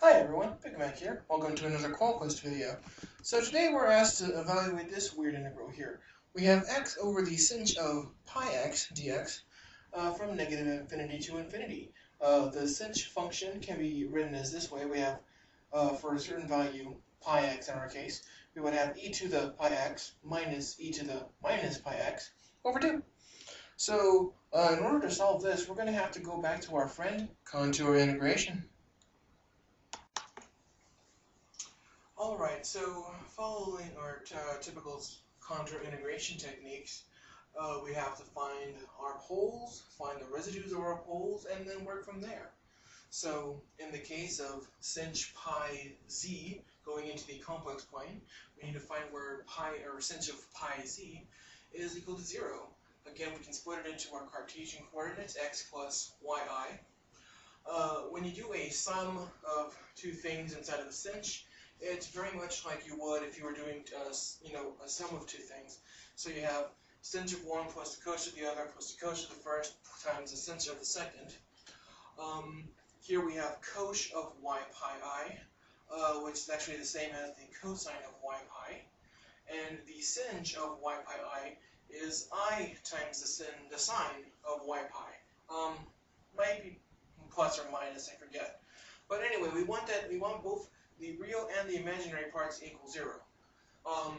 Hi everyone, Big Mac here. Welcome to another QualQuest video. So today we're asked to evaluate this weird integral here. We have x over the sinh of pi x dx uh, from negative infinity to infinity. Uh, the sinh function can be written as this way. We have, uh, for a certain value, pi x in our case, we would have e to the pi x minus e to the minus pi x over 2. So uh, in order to solve this, we're going to have to go back to our friend contour integration. Alright, so following our uh, typical contour integration techniques, uh, we have to find our poles, find the residues of our poles, and then work from there. So in the case of sinh pi z going into the complex plane, we need to find where pi or sinh of pi z is equal to 0. Again, we can split it into our Cartesian coordinates, x plus yi. Uh, when you do a sum of two things inside of the sinh, it's very much like you would if you were doing, uh, you know, a sum of two things. So you have sinh of one plus the cosh of the other plus the cosh of the first times the sinh of the second. Um, here we have cosh of y pi i, uh, which is actually the same as the cosine of y pi. And the sinh of y pi i is i times the sin, the sine of y pi. Um, might be plus or minus, I forget. But anyway, we want that we want both the real and the imaginary parts equal zero. Um,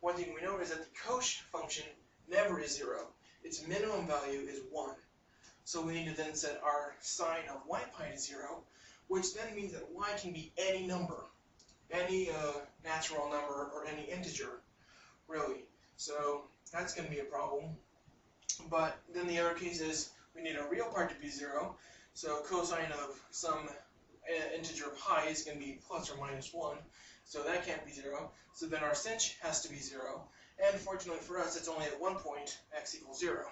one thing we know is that the cosh function never is zero. Its minimum value is one. So we need to then set our sine of y pi to zero, which then means that y can be any number, any uh, natural number or any integer, really. So that's going to be a problem. But then the other case is we need a real part to be 0. So cosine of some integer pi is going to be plus or minus 1. So that can't be 0. So then our sinh has to be 0. And fortunately for us, it's only at one point x equals 0.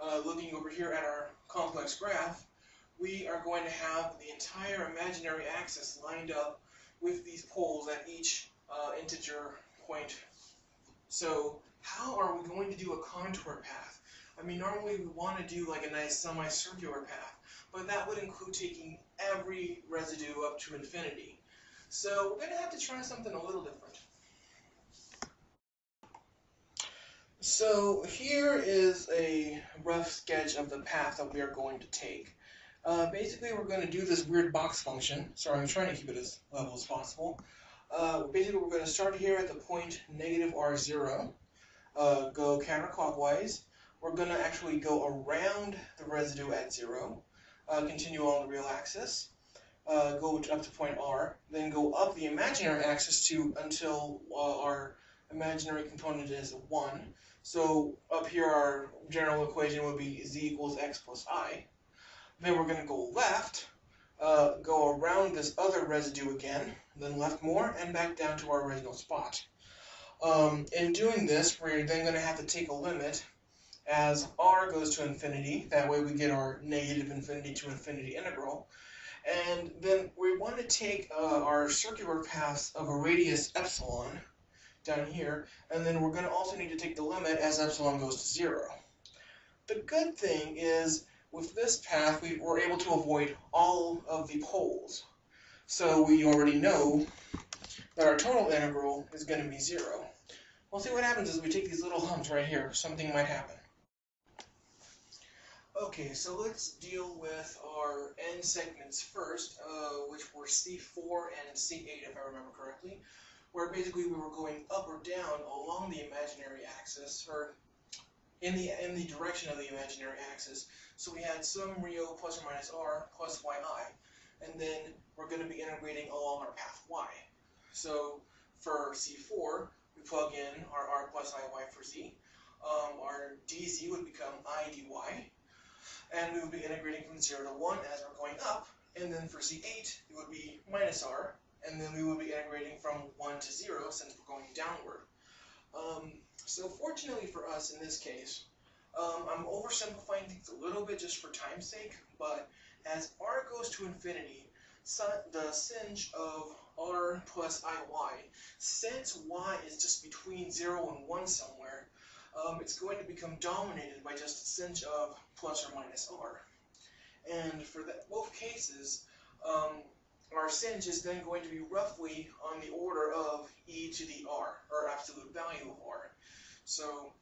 Uh, looking over here at our complex graph, we are going to have the entire imaginary axis lined up with these poles at each uh, integer point. So how are we going to do a contour path? I mean, normally we want to do like a nice semicircular path, but that would include taking every residue up to infinity. So we're going to have to try something a little different. So here is a rough sketch of the path that we are going to take. Uh, basically, we're going to do this weird box function. Sorry, I'm trying to keep it as level as possible. Uh, basically, we're going to start here at the point negative r0 uh, go counterclockwise. We're going to actually go around the residue at 0, uh, continue on the real axis, uh, go up to point R, then go up the imaginary axis to until uh, our imaginary component is 1. So up here our general equation would be z equals x plus i. Then we're going to go left, uh, go around this other residue again, then left more, and back down to our original spot. Um, in doing this, we're then going to have to take a limit as r goes to infinity. That way we get our negative infinity to infinity integral. And then we want to take uh, our circular path of a radius epsilon down here, and then we're going to also need to take the limit as epsilon goes to 0. The good thing is, with this path, we were able to avoid all of the poles. So we already know that our total integral is going to be 0. We'll see what happens as we take these little humps right here. Something might happen. Okay, so let's deal with our end segments first, uh, which were C4 and C8, if I remember correctly, where basically we were going up or down along the imaginary axis, or in the in the direction of the imaginary axis. So we had some real plus or minus r plus yi, and then we're going to be integrating along our path y. So for C4, we plug in our r plus iy for z. Um, our dz would become i dy, and we would be integrating from 0 to 1 as we're going up. And then for C8, it would be minus r, and then we would be integrating from 1 to 0 since we're going downward. Um, so fortunately for us in this case, um, I'm oversimplifying things a little bit just for time's sake, but as r goes to infinity, the sinh of r plus iy, since y is just between 0 and 1 somewhere, um, it's going to become dominated by just a sinh of plus or minus r. And for both cases, um, our sinh is then going to be roughly on the order of e to the r, or absolute value of r. So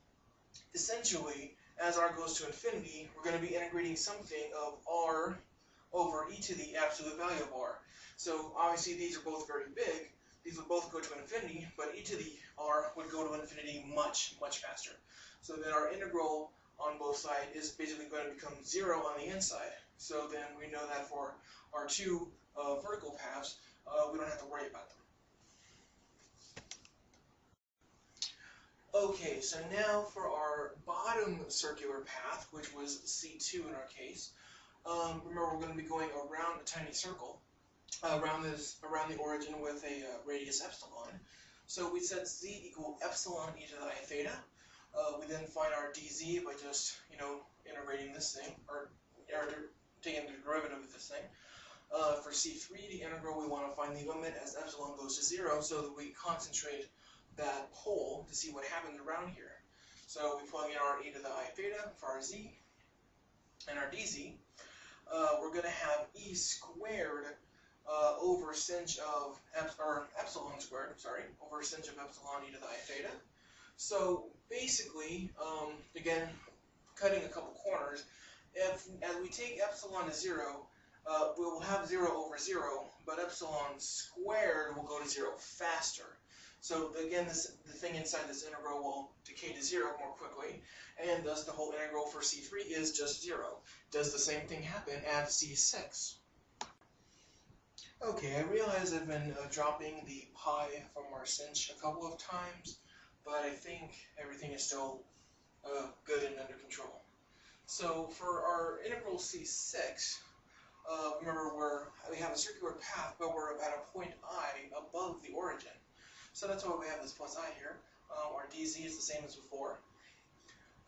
essentially, as r goes to infinity, we're going to be integrating something of r over e to the absolute value of r. So obviously these are both very big. These would both go to infinity, but e to the r would go to infinity much, much faster. So then our integral on both sides is basically going to become 0 on the inside. So then we know that for our two uh, vertical paths, uh, we don't have to worry about them. Okay, so now for our bottom circular path, which was C2 in our case, um, remember we're going to be going around a tiny circle, around this around the origin with a uh, radius epsilon. So we set z equal epsilon e to the i theta. Uh, we then find our dz by just, you know, integrating this thing, or, or taking the derivative of this thing. Uh, for C3, the integral, we want to find the limit as epsilon goes to 0 so that we concentrate that pole to see what happens around here. So we plug in our e to the i theta for our z and our dz. Uh, we're going to have e squared uh, over sinh of or epsilon squared, sorry, over sinh of epsilon e to the i theta. So basically, um, again, cutting a couple corners, if as we take epsilon to zero, uh, we will have 0 over 0, but epsilon squared will go to 0 faster. So again, this, the thing inside this integral will decay to 0 more quickly, and thus the whole integral for C3 is just 0. Does the same thing happen at C6? Okay, I realize I've been uh, dropping the pi from our sinh a couple of times, but I think everything is still uh, good and under control. So for our integral C6, uh, remember we're, we have a circular path, but we're at a point i above the origin. So that's why we have this plus i here. Um, our dz is the same as before.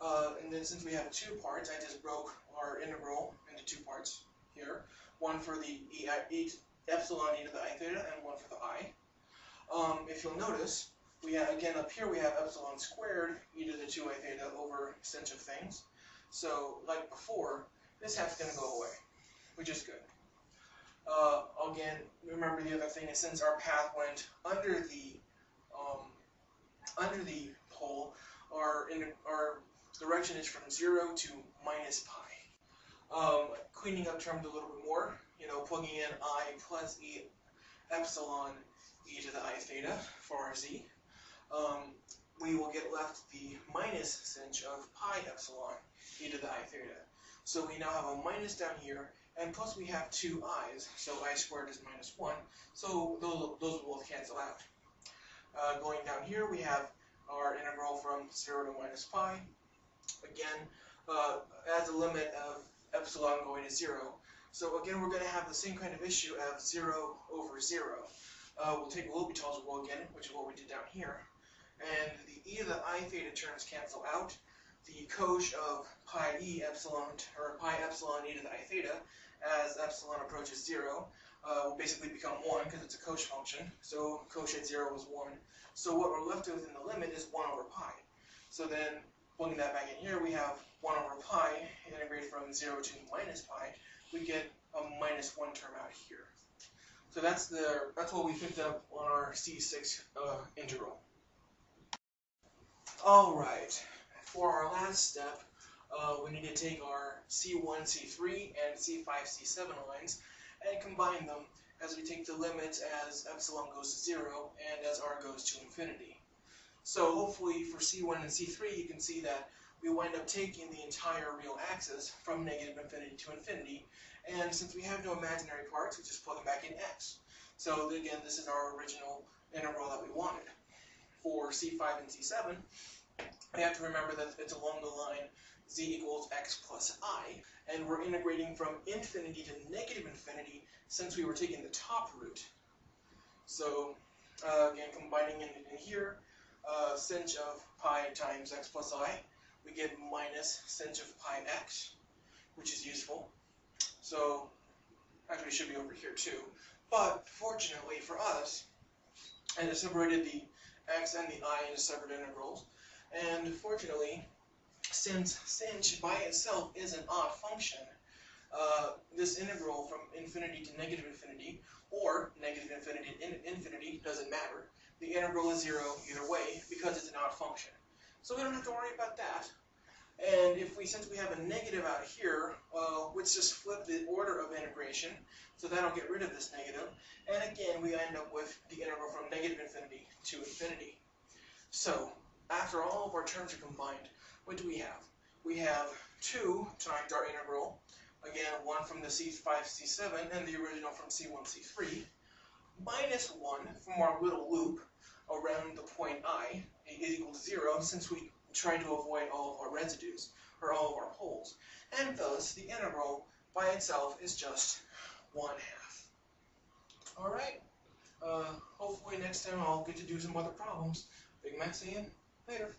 Uh, and then since we have two parts, I just broke our integral into two parts here. One for the e, e epsilon e to the i theta, and one for the i. Um, if you'll notice, we have, again up here we have epsilon squared e to the 2 i theta over sinh of things. So like before, this half's going to go away which is good. Uh, again, remember the other thing is since our path went under the um, under the pole, our in, our direction is from zero to minus pi. Um, cleaning up terms a little bit more, you know, plugging in i plus e epsilon e to the i theta for our z. Um, we will get left the minus sinh of pi epsilon e to the i theta. So we now have a minus down here, and plus we have two i's, so i squared is minus 1, so those, those will both cancel out. Uh, going down here, we have our integral from 0 to minus pi. Again, uh, as a limit of epsilon going to 0. So again, we're going to have the same kind of issue of 0 over 0. Uh, we'll take L'Hopital's rule again, which is what we did down here. And the e to the i theta terms cancel out. The cosh of pi e epsilon, or pi epsilon e to the i theta, as epsilon approaches 0, uh, will basically become 1 because it's a cosh function. So cosh at 0 is 1. So what we're left with in the limit is 1 over pi. So then, plugging that back in here, we have 1 over pi, integrated from 0 to minus pi. We get a minus 1 term out here. So that's the that's what we picked up on our C6 uh, integral. All right, for our last step, uh, we need to take our C1, C3, and C5, C7 lines and combine them as we take the limits as epsilon goes to 0 and as r goes to infinity. So hopefully for C1 and C3 you can see that we wind up taking the entire real axis from negative infinity to infinity and since we have no imaginary parts we just plug them back in x. So again this is our original integral that we wanted. For C5 and C7 we have to remember that it's along the line z equals x plus i, and we're integrating from infinity to negative infinity since we were taking the top root. So uh, again, combining in, in here, uh, sinh of pi times x plus i, we get minus sinh of pi x, which is useful. So actually should be over here too. But fortunately for us, and it separated the x and the i into separate integrals, and fortunately, since sinh by itself is an odd function, uh, this integral from infinity to negative infinity, or negative infinity to in infinity, doesn't matter. The integral is zero either way because it's an odd function. So we don't have to worry about that. And if we, since we have a negative out here, let's just flip the order of integration. So that'll get rid of this negative. And again, we end up with the integral from negative infinity to infinity. So, after all of our terms are combined, what do we have? We have 2 times our integral, again, 1 from the C5, C7, and the original from C1, C3, minus 1 from our little loop around the point i is equal to 0, since we try to avoid all of our residues, or all of our poles. And thus, the integral by itself is just 1 half. Alright, uh, hopefully next time I'll get to do some other problems. Big Mac, see later.